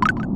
you